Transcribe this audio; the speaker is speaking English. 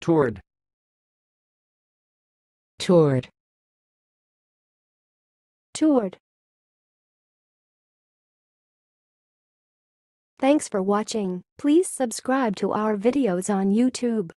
Toured. Toured. Toured. Thanks for watching. Please subscribe to our videos on YouTube.